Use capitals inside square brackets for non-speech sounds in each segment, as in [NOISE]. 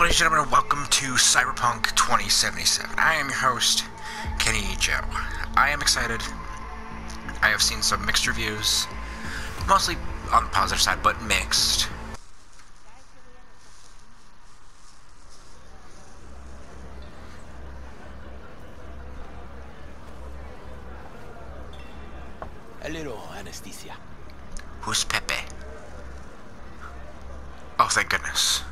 ladies and gentlemen, welcome to Cyberpunk 2077. I am your host, Kenny Joe. I am excited. I have seen some mixed reviews, mostly on the positive side, but mixed. A little anesthesia. Who's Pepe? Oh, thank goodness.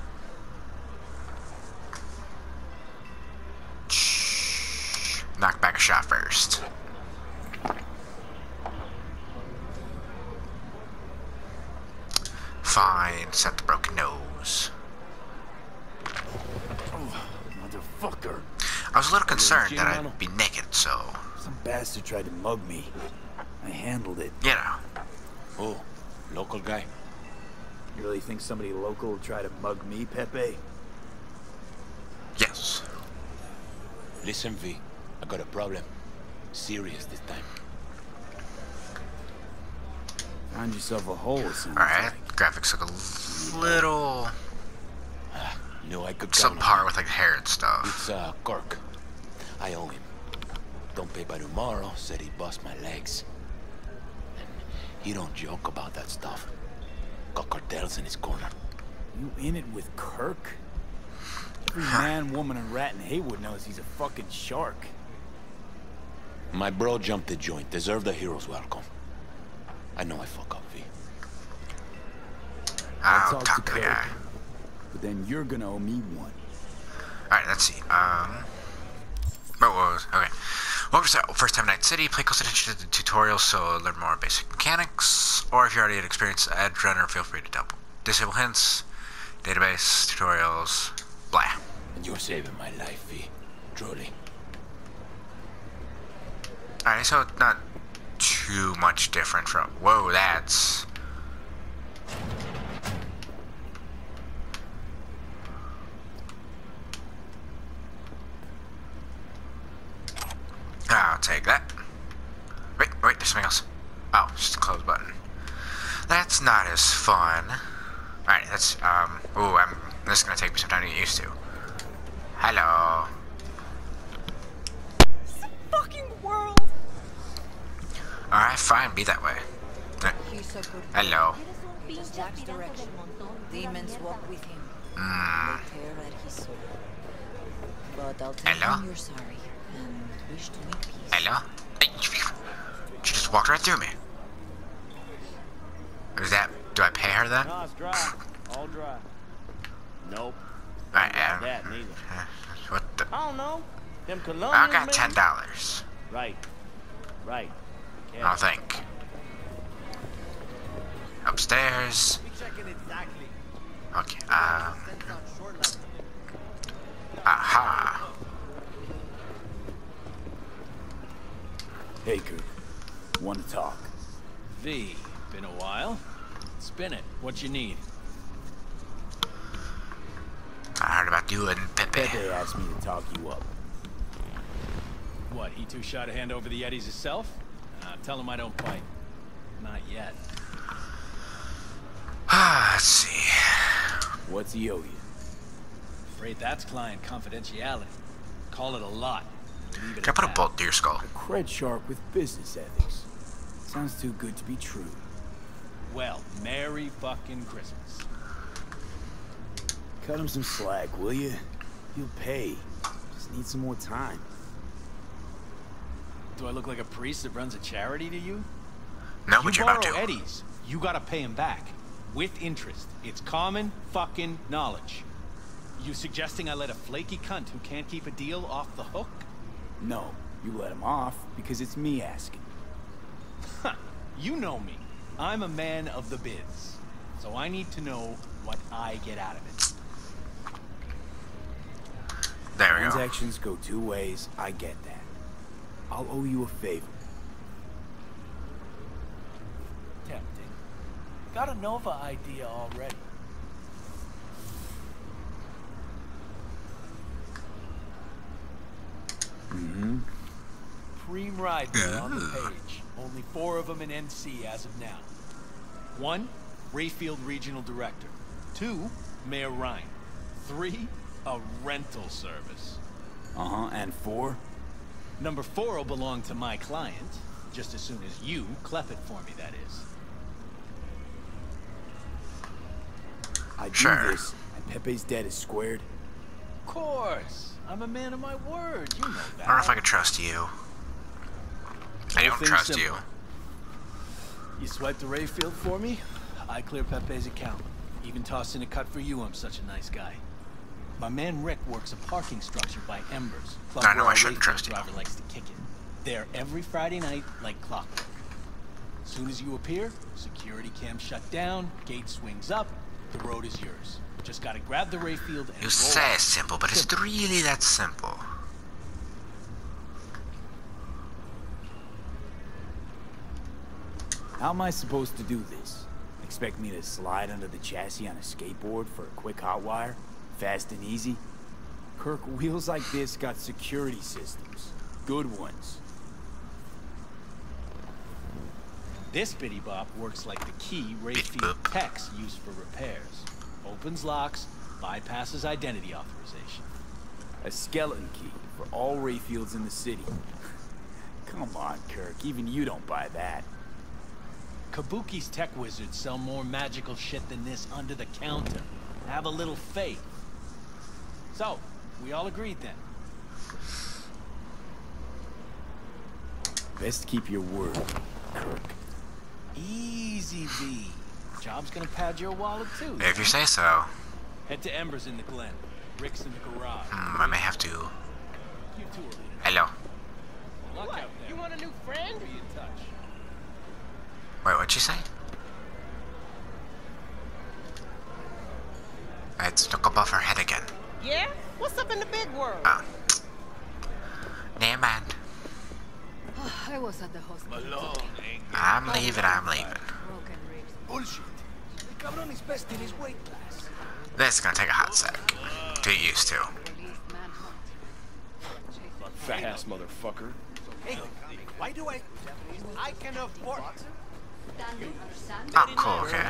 Shh. Knock back a shot first. Fine, set the broken nose. Motherfucker. I was a little concerned that I'd be naked, so, Some bastard tried to mug me. I handled it. you know. Oh, local guy. You really think somebody local will try to mug me, Pepe? Yes. Listen, V. I got a problem. Serious this time. Find yourself a hole, it sounds Alright, like. graphics look a little Knew I could count on subpar with like hair and stuff. It's, uh, Kirk. I owe him. Don't pay by tomorrow, said he'd bust my legs. And he don't joke about that stuff. Got cartels in his corner. You in it with Kirk? Every man, woman, and rat in Heywood knows he's a fucking shark. My bro jumped the joint. Deserved a hero's welcome. I know I fuck up, V. I'll talk talk to to the Kirk. But then you're gonna owe me one. Alright, let's see. Um. Oh, what was. Okay. Welcome to First Time in Night City. Play close attention to the tutorials so learn more basic mechanics. Or if you already had experience Edge Runner, feel free to double. Disable hints, database, tutorials, blah. And you're saving my life, V. Truly. Alright, so it's not too much different from. Whoa, that's. I'll take that. Wait, wait, there's something else. Oh, just a close button. That's not as fun. Alright, that's, um, ooh, I'm, this is gonna take me some time to get used to. Hello. fucking world. Alright, fine, be that way. He's a good Hello. Just Jack's direction. Demons walk with him. Mm, They tear at his. But I'll tell Hello? Him you're sorry and wish to make peace. hello? Hey, you you just walked right through me. Is that, do I pay her then? No, it's dry. All dry. Nope. I am. that neither. [LAUGHS] What the? I don't know. Them Colombians. I got ten dollars. Right. Right. I'll think. Upstairs. Okay. Um. Aha. Hey, Kirk. Want to talk? V, been a while. Spin it. What you need? I heard about you and Pepe. Pepe asked me to talk you up. What, he too shy to hand over the eddies himself? Uh, tell him I don't fight. Not yet. [SIGHS] Let's see. What's he owe you? Afraid that's client confidentiality. Call it a lot. Leave it Can I put a that. bolt through your skull? Cred shark with business ethics. Sounds too good to be true. Well, Merry fucking Christmas. Cut him some slack, will you? He'll pay. Just need some more time. Do I look like a priest that runs a charity to you? No, you but you're borrow about to. Eddies, you gotta pay him back. With interest. It's common fucking knowledge. You suggesting I let a flaky cunt who can't keep a deal off the hook? No, you let him off because it's me asking. You know me. I'm a man of the biz. So I need to know what I get out of it. There we go. Transactions go two ways, I get that. I'll owe you a favor. Tempting. Got a Nova idea already. Mm-hmm. Preem ride there on the page. Only four of them in NC as of now. One, Rayfield Regional Director. Two, Mayor Rhyne. Three, a rental service. Uh-huh, and four? Number four will belong to my client, just as soon as you clep it for me, that is. I do Sure. this, and Pepe's debt is squared. Of course. I'm a man of my word. You know that. I don't know if I can trust you. I don't trust simple. you. You swipe the Rayfield for me, I clear Pepe's account. Even toss in a cut for you, I'm such a nice guy. My man Rick works a parking structure by Embers. Club I know I shouldn't Rayfield trust you. driver likes to kick it. There every Friday night, like clockwork. Soon as you appear, security cam shut down, gate swings up, the road is yours. Just gotta grab the Rayfield and You say it's simple, but it's really that simple. How am I supposed to do this? Expect me to slide under the chassis on a skateboard for a quick hot wire? Fast and easy? Kirk, wheels like this got security systems. Good ones. This bitty bop works like the key Rayfield techs use for repairs. Opens locks, bypasses identity authorization. A skeleton key for all Rayfields in the city. [LAUGHS] Come on, Kirk. Even you don't buy that. Kabuki's tech wizards sell more magical shit than this under the counter. Have a little faith. So, we all agreed then. Best keep your word, Kirk. Easy V. Job's gonna pad your wallet too. If you say so, Head to Embers in the Glen. Rick's in the garage. hmm, I may have to. You two are. Hello. Luck out there. You want a new friend? Be in touch. Wait, what'd you say? It stuck above her head again. Yeah? What's up in the big world? Oh. Never mind. I was at the hospital. I'm leaving, I'm leaving. Bullshit. The cabron is best in his weight class. This is gonna take a hot sec. to Get used to. Fat ass motherfucker. Hey, why do I... I can afford... Oh, cool, okay.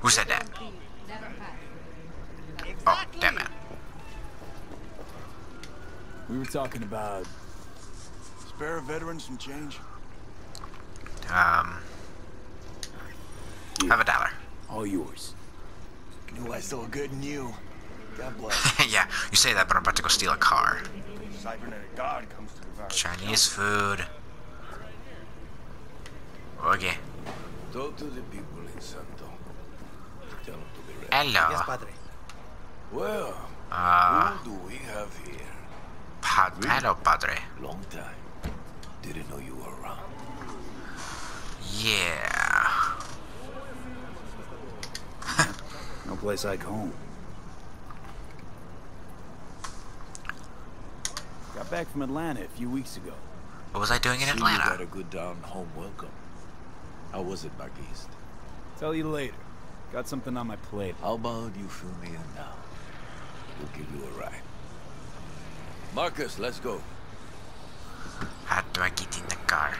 Who said that? Oh, damn it. We were talking about Spare veterans some change. Um, have a dollar. all yours. Knew I saw good in you. God bless. [LAUGHS] yeah, you say that, but I'm about to go steal a car. Cybernetic God comes to devour. Chinese food. Okay. Talk to the people in Santo. Tell them to be ready. Hello. padre. Well, Uh, who do we have here? pa- hello, padre. Long time. Didn't know you were around. Yeah. [LAUGHS] No place like home. Got back from Atlanta a few weeks ago. What was I doing in See, you got a good down home welcome. How was it back east? Tell you later. Got something on my plate. How about you fill me in now? We'll give you a ride. Marcus, let's go. How do I get in the car?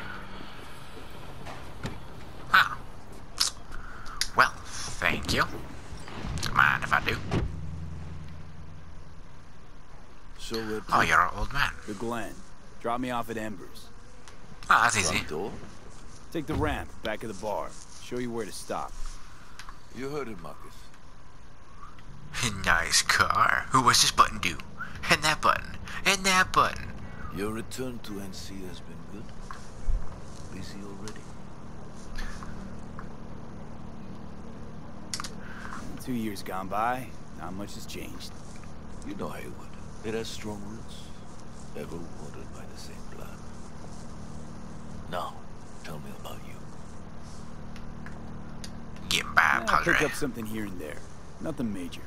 Ah. Well, thank you. Don't mind if I do. So we're Oh, you're an old man. The Glen. Drop me off at Embers. Oh, that's easy. front door. Take the ramp, back of the bar. Show you where to stop. You heard it, Marcus. nice car. Who was this button do? And that button. And that button. Your return to NC has been good. Busy already. Two years gone by, not much has changed. You know Heywood. It has strong roots. Ever watered by the same blood. Now, tell me about you. Getting by, Yeah, I'll pick up something here and there. Nothing major.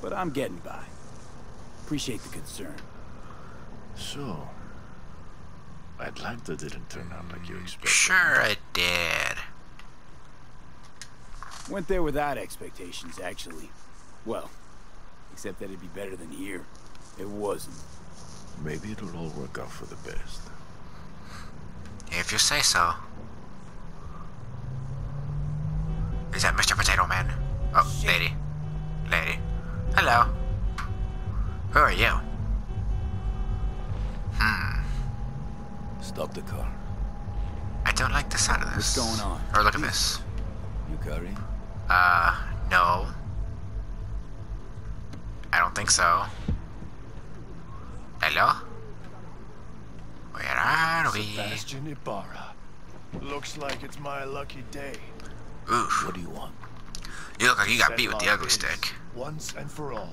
But I'm getting by. Appreciate the concern. So, Atlanta didn't turn out like you expected. Sure it did. Went there without expectations, actually. Well, except that it'd be better than here. It wasn't. Maybe it'll all work out for the best. If you say so. Is that Mr. Potato Man? Oh, lady. Lady. Hello. Who are you? Hmm. Stop the car. I don't like the sound of this. What's going on? Or look at this. You carry? Uh, no. I don't think so. Hello? Where are? Sebastian Ibarra. Looks like it's my lucky day. Oof. What do you want? You look like you got beat with the ugly stick. Once and for all.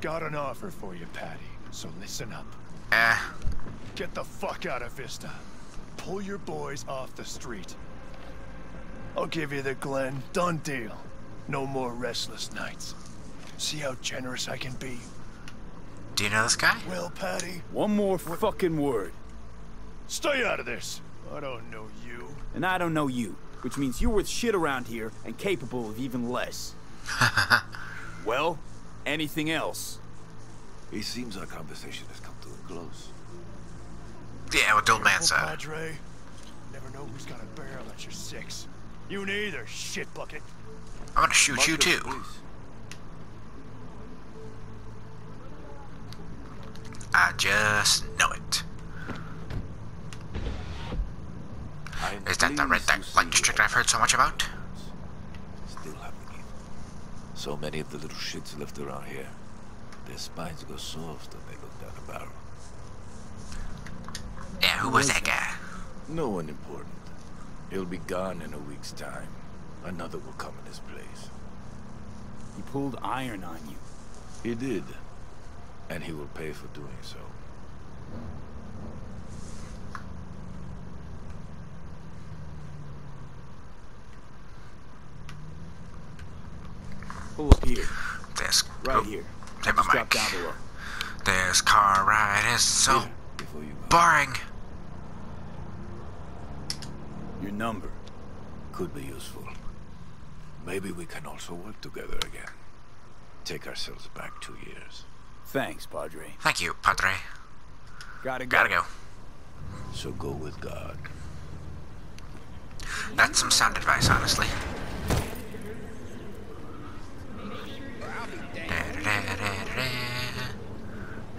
Got an offer for you, Patty, so listen up. Eh, Get the fuck out of Vista. Pull your boys off the street. I'll give you the Glen. Done deal. No more restless nights. See how generous I can be? do you know this guy? Well, Patty, One more fucking word, stay out of this. I don't know you. and I don't know you, which means you're worth shit around here and capable of even less. [LAUGHS] well, anything else? It seems our conversation has come to a close. Yeah, what the old man Careful, said. Padre. Never know who's got a barrel at your six. You neither, shit bucket. I'm gonna shoot you too. please. I just know it. I am Is that the red pleased that to see light you district I've heard so much about? Still happening. So many of the little shits left around here. Their spines go soft when they look down a barrel. Yeah, who was that guy? No one important. He'll be gone in a week's time. Another will come in his place. He pulled iron on you. He did. And he will pay for doing so. Pull up here, This. right oh, here. Hit my mic. down below. This car ride is so you boring. Your number. Could be useful. Maybe we can also work together again. Take ourselves back two years. Thanks, Padre. Thank you, Padre. Gotta go. Gotta go. So go with God. That's some sound advice, honestly.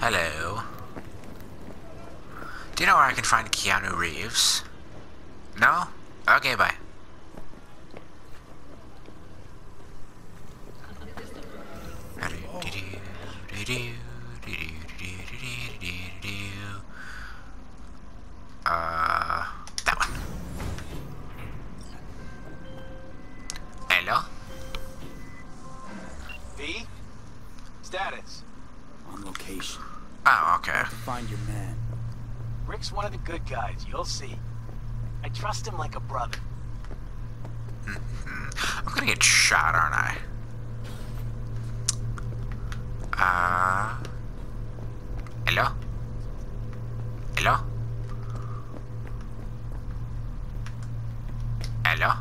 Hello. Do you know where I can find Keanu Reeves? No? Okay, bye. Good guys, you'll see. I trust him like a brother. I'm gonna get shot, aren't I? Uh. Hello? Hello? Hello?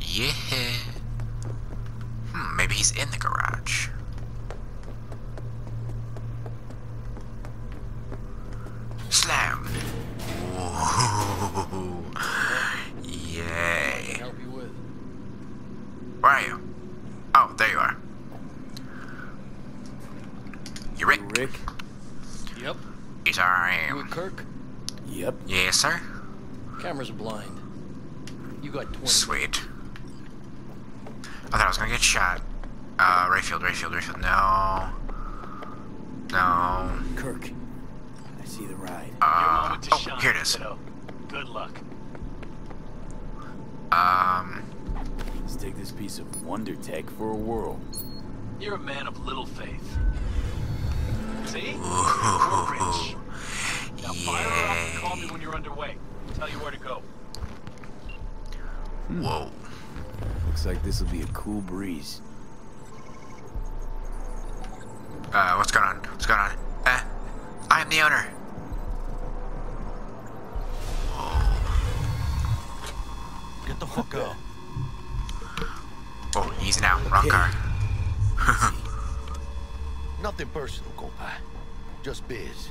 Yeah. Hmm, maybe he's in the garage. Slam. Whoa. Yay. Help you with. Where are you? Oh, there you are. You Rick? Rick? Yep. Yes, I am. Kirk? Yep. Yes, sir. Cameras blind. You got 20. Sweet. I thought I was gonna get shot. Uh, Rayfield, Rayfield, Rayfield. No. No. Kirk. I see the ride. Uh, oh, here it is. Kiddo. Good luck. Um, Let's take this piece of wonder tech for a whirl. You're a man of little faith. See? ooh, We're rich. Now fire her up and call me when you're underway. Tell you where to go. Whoa. Looks like this will be a cool breeze. Uh, what's going on? What's going on? Uh, I am the owner. Get the fuck out. Oh, easy now. Wrong car. [LAUGHS] Nothing personal, compa. Just biz.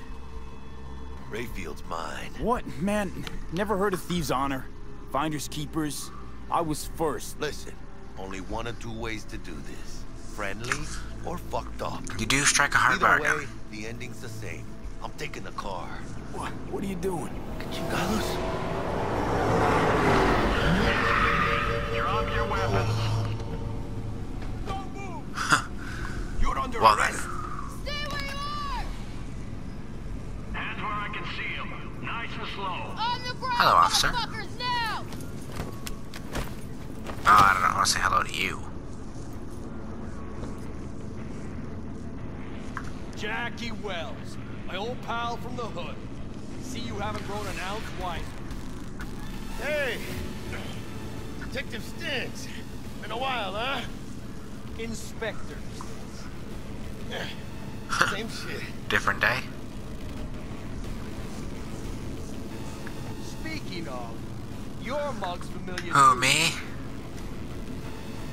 Rayfield's mine. What? Man, never heard of thieves' honor? Finders keepers? I was first. Listen, Only one or two ways to do this. Friendly or fucked up. You do strike a hard Either bargain. way, the ending's the same. I'm taking the car. What? What are you doing? Chingados? Drop your weapons. Don't move. You're under Well then. arrest. Hands where I can see them. Nice and slow. Hello, officer. Oh, I don't know. I want to say hello to you. Jackie Welles, my old pal from the hood. See you haven't grown an ounce wiser. Hey! Detective Stintz. Been a while, huh? Inspector. [LAUGHS] Same shit. Different day. Speaking of, your mug's familiar Who, me?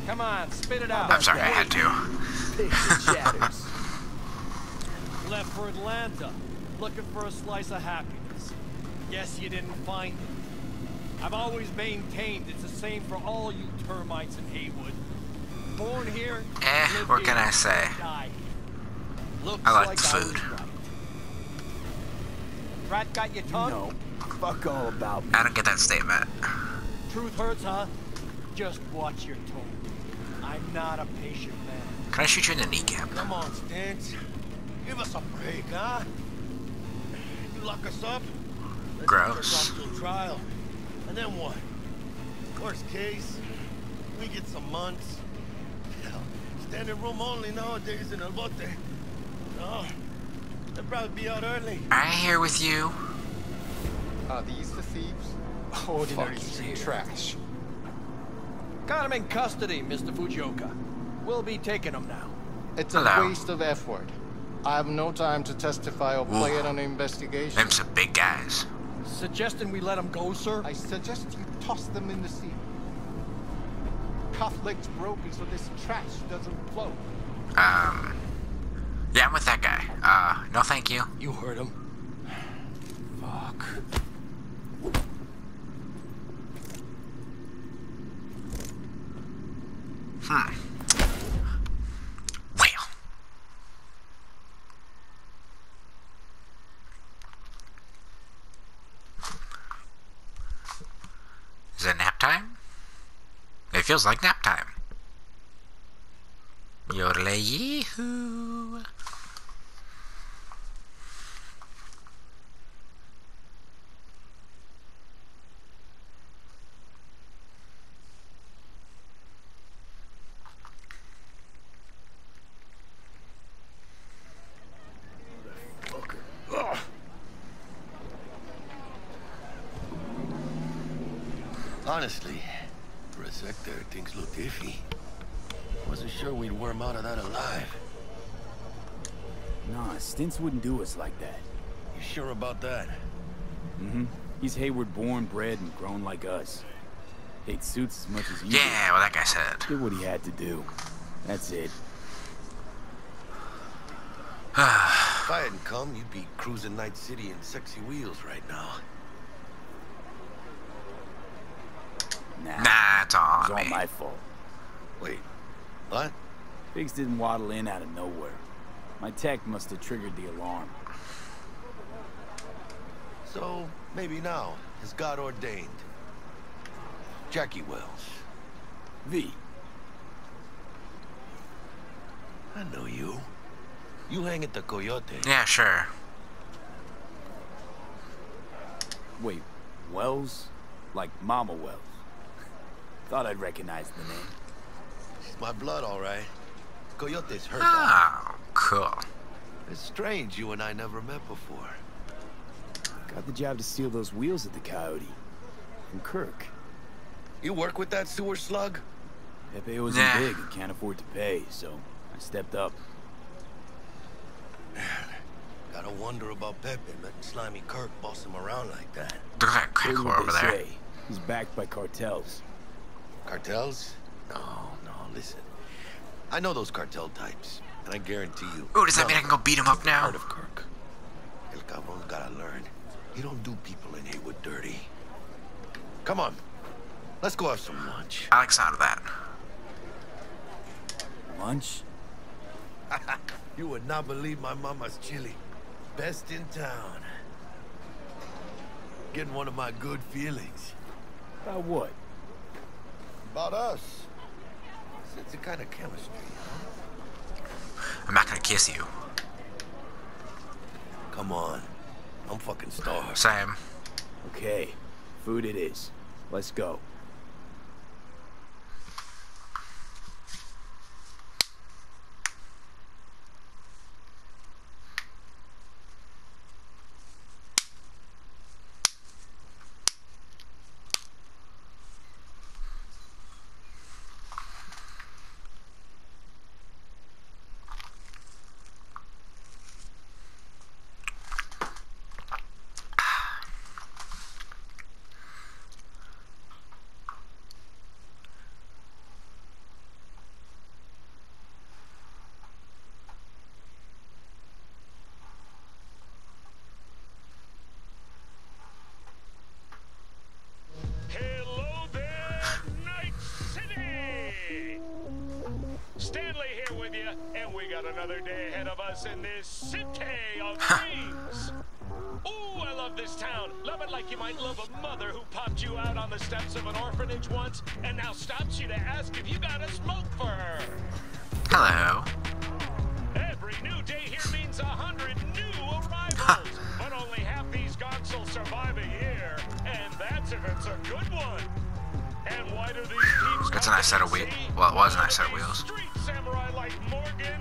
Come on, spit it out. I'm sorry, I had to. Picture chatters. Left for Atlanta, looking for a slice of happiness. Guess you didn't find it. I've always maintained it's the same for all you termites in Heywood. Born here, Eh, lived what can here, I say? Looks I like like the I was food. right. Rat got your tongue? No. Fuck all about me. I don't get that statement. Truth hurts, huh? Just watch your tone. I'm not a patient man. Can I shoot you in the kneecap? Come on, Stintz. Give us a break, huh? You lock us up? let's Gross. take us off to a trial. And then what? Worst case, we get some months. Hell, standing room only nowadays in El Bote. No, they'll probably be out early. I'm here with you. Are these the thieves? [LAUGHS] Ordinary street trash. Got him in custody, Mr. Fujioka. We'll be taking him now. It's a Hello. waste of effort. I have no time to testify or play in an investigation. Them some big guys. Suggesting we let him go, sir? I suggest you toss them in the sea. Cuff legs broken so this trash doesn't float. Um. Yeah, I'm with that guy. Uh, no thank you. You heard him. [SIGHS] Fuck. Hmm. Well. Is it nap time? It feels like nap time. Yodelay yee-hoo. Honestly, for a sec things looked iffy. Wasn't sure we'd worm out of that alive. Nah, Stints wouldn't do us like that. You sure about that? Mm-hmm. He's Heywood born, bred, and grown like us. Hates suits as much as you do. Yeah, well, that guy said. Did what he had to do. That's it. [SIGHS] If I hadn't come, you'd be cruising Night City in sexy wheels right now. Nah. Nah, it's all It's on all me. my fault. Wait, what? Biggs didn't waddle in out of nowhere. My tech must have triggered the alarm. So, maybe now, as God ordained. Jackie Welles. V. I know you. You hang at the Coyote. Yeah, sure. Wait, Welles? Like Mama Welles? Thought I'd recognize the name. It's my blood, all right. Coyote's hurt. that. Oh, cool. It's strange you and I never met before. Got the job to steal those wheels at the Coyote. From Kirk. You work with that sewer slug? Pepe wasn't Nah. big and can't afford to pay, so I stepped up. [SIGHS] Gotta wonder about Pepe letting Slimy Kirk boss him around like that. Look at that Heard what over they there. say. He's backed by cartels. Cartels? No, no, listen. I know those cartel types, and I guarantee you. Ooh, does that mean I can go beat him up now? Part of Kirk. El Cabron's gotta learn. You don't do people in Heywood dirty. Come on. Let's go have some lunch. I like the sound of that. lunch? [LAUGHS] you would not believe my mama's chili. Best in town. Getting one of my good feelings. About what? About us. It's a kind of chemistry, huh? I'm not gonna kiss you. Come on. I'm fucking starved. Sam. Okay, food it is. Let's go. Us in this city of dreams. Ooh, I love this town. Love it like you might love a mother who popped you out on the steps of an orphanage once and now stops you to ask if you got a smoke for her. Hello. Every new day here means a hundred new arrivals, but only half these gonks will survive a year, and that's if it's a good one. And why do these That's a nice set of wheels. Well, it was a nice set of wheels. Street samurai like Morgan,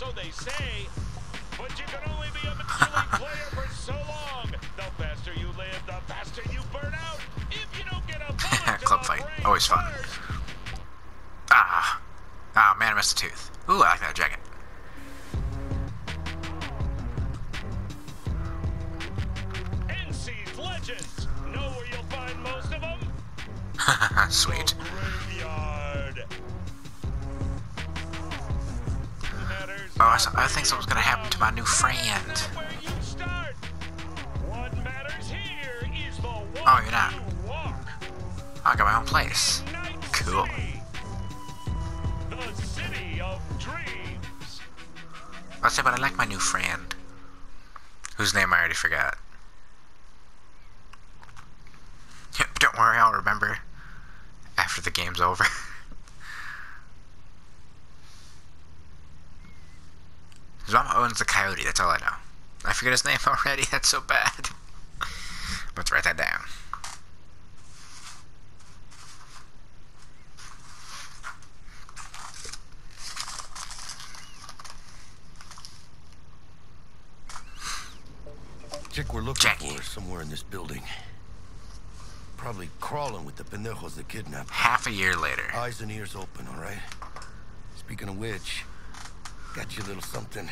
so they say. But you can only be a major [LAUGHS] player for so long. The faster you live, the faster you burn out. If you don't get a [LAUGHS] Club fight. Always fun. Ah. Ah, man, I missed a tooth. Ooh, I like that jacket. NC's legends. Know where you'll find most of them? [LAUGHS] Sweet. Oh, I, I think something's gonna happen to my new friend. Oh, you're not. I got my own place. Cool. I said, but I like my new friend. Whose name I already forgot. Yep, [LAUGHS] don't worry, I'll remember after the game's over. [LAUGHS] Mom the coyote, that's all I know. I forget his name [LAUGHS] already, that's so bad. Let's write that down. Chick we're looking Jackie. for is somewhere in this building. Probably crawling with the pendejos that kidnapped. Half a year later. Eyes and ears open, all right? Speaking of which, got you a little something.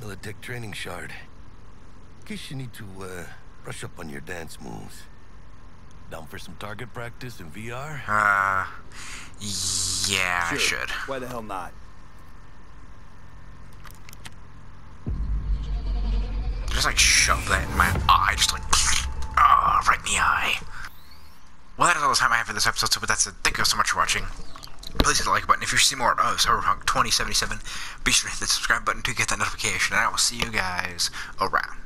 Militech training shard. In case you need to, uh, brush up on your dance moves. Down for some target practice in VR? Uh, yeah, I should. Why the hell not? Just like shove that in my eye, just like, ah, [SNIFFS] right in the eye. Well, that is all the time I have for this episode, so but that said, thank you so much for watching. Please hit the like button if you see more of Cyberpunk 2077. Be sure to hit the subscribe button to get that notification, and I will see you guys around.